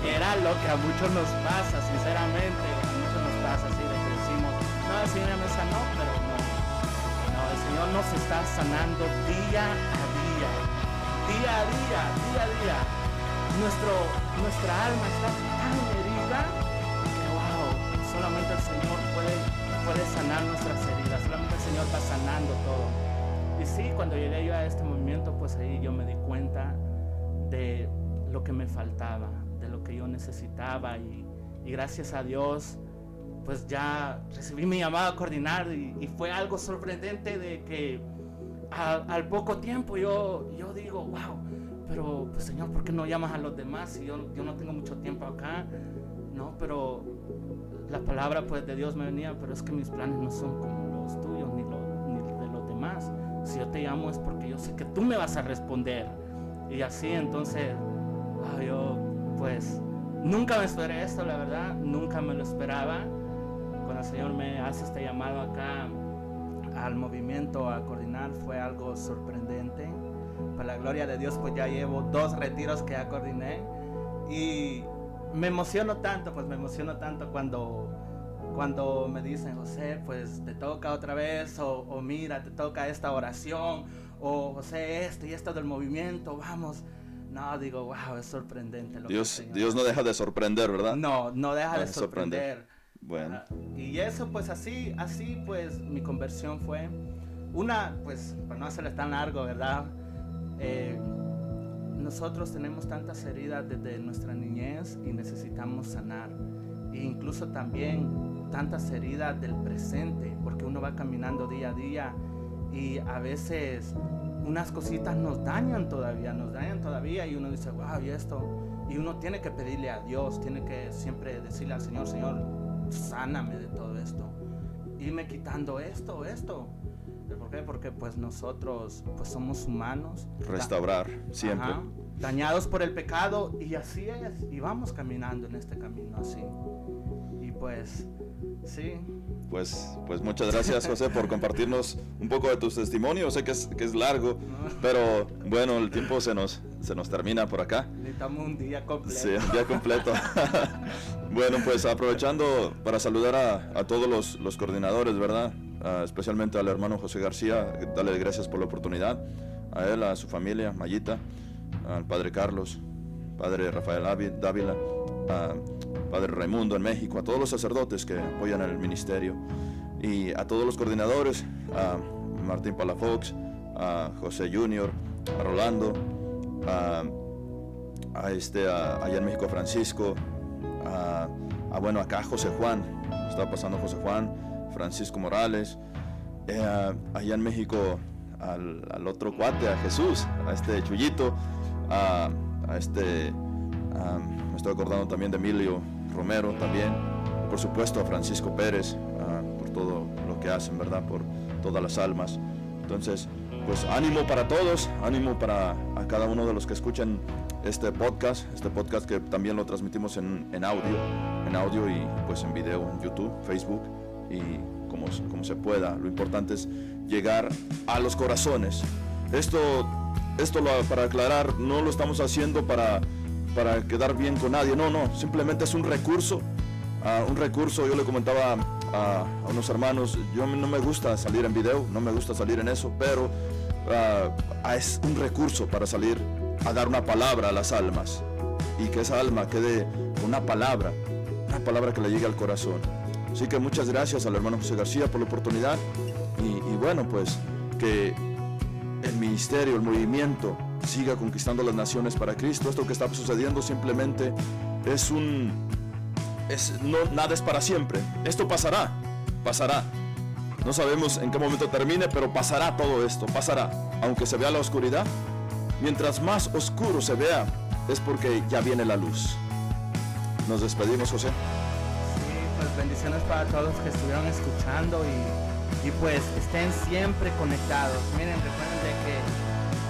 Era lo que a muchos nos pasa, sinceramente, a muchos nos pasa así de que decimos, no, el Señor me sanó, pero no. No, el Señor nos está sanando día a día, día a día, día a día. Nuestro, nuestra alma está tan herida que wow, solamente el Señor puede, puede sanar nuestras heridas, solamente el Señor va sanando todo. Y sí, cuando llegué yo a este movimiento, pues ahí yo me di cuenta de lo que me faltaba, de lo que yo necesitaba y, gracias a Dios, pues ya recibí mi llamado a coordinar y, fue algo sorprendente de que al poco tiempo yo, yo digo, wow, pero pues Señor, ¿por qué no llamas a los demás si yo, yo no tengo mucho tiempo acá? No, pero la palabra pues de Dios me venía, pero es que mis planes no son como los tuyos ni, lo- ni de los demás. Si yo te llamo es porque yo sé que tú me vas a responder. Y así entonces, wow, yo pues nunca me esperé esto, la verdad, nunca me lo esperaba. Cuando el Señor me hace este llamado acá al movimiento a coordinar fue algo sorprendente. Para la gloria de Dios, pues ya llevo dos retiros que ya coordiné y me emociono tanto, pues me emociono tanto cuando, cuando me dicen, José, pues te toca otra vez, o, o mira, te toca esta oración, o José, esto y esto del movimiento, vamos. No, digo, wow, es sorprendente lo que Dios, Señor Dios no deja de sorprender, ¿verdad? no, no deja Ah, de de sorprender. sorprender. Bueno, Ajá. Y eso, pues así, así, pues mi conversión fue una, pues, para no hacerle tan largo, ¿verdad? Eh, nosotros tenemos tantas heridas desde nuestra niñez y necesitamos sanar. E incluso también tantas heridas del presente, porque uno va caminando día a día y a veces unas cositas nos dañan todavía, nos dañan todavía y uno dice, wow, y esto. Y uno tiene que pedirle a Dios, tiene que siempre decirle al Señor, Señor, sáname de todo esto. Irme quitando esto, esto. ¿Por qué? Porque pues nosotros pues somos humanos. Restaurar siempre. Ajá, dañados por el pecado y así es. Y vamos caminando en este camino así. Y pues, sí. Pues, pues muchas gracias José por compartirnos un poco de tus testimonios. Sé que es, que es largo, pero bueno, el tiempo se nos, se nos termina por acá. Necesitamos un día completo. Sí, un día completo. bueno, pues aprovechando para saludar a, a todos los, los coordinadores, ¿verdad? Ah, especialmente al hermano José García, darle gracias por la oportunidad. A él, a su familia, Mayita, al padre Carlos, padre Rafael Dávila, padre Raimundo en México, a todos los sacerdotes que apoyan el ministerio y a todos los coordinadores, a Martín Palafox, a José Junior, a Rolando, a este, allá en México Francisco, a, bueno, acá José Juan, está pasando José Juan, Francisco Morales, eh, allá en México al, al otro cuate, a Jesús, a este Chuyito, a, este, me estoy acordando también de Emilio Romero también, por supuesto a Francisco Pérez, ah, por todo lo que hacen, ¿verdad? Por todas las almas. Entonces, pues ánimo para todos, ánimo para a cada uno de los que escuchan este podcast, este podcast que también lo transmitimos en, en audio, en audio y pues en video en YouTube, Facebook y como, como se pueda. Lo importante es llegar a los corazones. Esto, esto para aclarar, no lo estamos haciendo para, para quedar bien con nadie, no, no, simplemente es un recurso Ah, un recurso, yo le comentaba a, unos hermanos, yo no me gusta salir en video, no me gusta salir en eso, pero ah, es un recurso para salir a dar una palabra a las almas y que esa alma quede una palabra, una palabra que le llegue al corazón. Así que muchas gracias al hermano José García por la oportunidad y bueno, pues que el ministerio, el movimiento siga conquistando las naciones para Cristo. Esto que está sucediendo simplemente es un, es, no, nada es para siempre. Esto pasará, pasará. No sabemos en qué momento termine, pero pasará todo esto, pasará. Aunque se vea la oscuridad, mientras más oscuro se vea, es porque ya viene la luz. Nos despedimos, José. Sí, pues bendiciones para todos los que estuvieron escuchando y, y pues estén siempre conectados. Miren, recuerden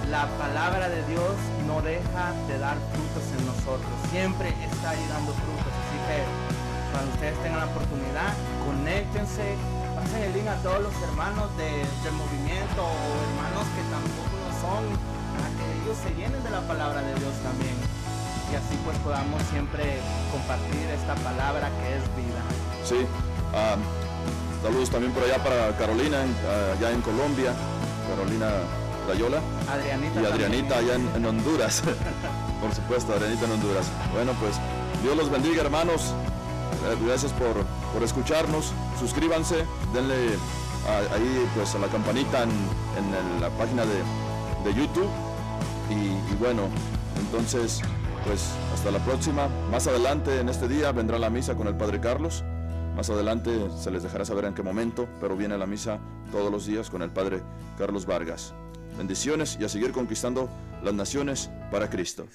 la palabra de Dios no deja de dar frutos en nosotros. Siempre está ahí dando frutos. Así que cuando ustedes tengan la oportunidad, conéctense, pasen el link a todos los hermanos de- del movimiento o hermanos que tampoco lo son, para que ellos se llenen de la palabra de Dios también. Y así pues podamos siempre compartir esta palabra que es vida. Sí. ah, saludos también por allá para Carolina, ah, allá en Colombia. Carolina Rayola. Adrianita. Y Adrianita también. allá en, en Honduras. por supuesto, Adrianita en Honduras. Bueno, pues Dios los bendiga, hermanos. Eh, Gracias por, por escucharnos. Suscríbanse, denle a- ahí pues a la campanita en, en la página de, de YouTube. Y, y bueno, entonces, pues hasta la próxima. Más adelante en este día vendrá la misa con el Padre Carlos. Más adelante se les dejará saber en qué momento, pero viene la misa todos los días con el Padre Carlos Vargas. Bendiciones y a seguir conquistando las naciones para Cristo.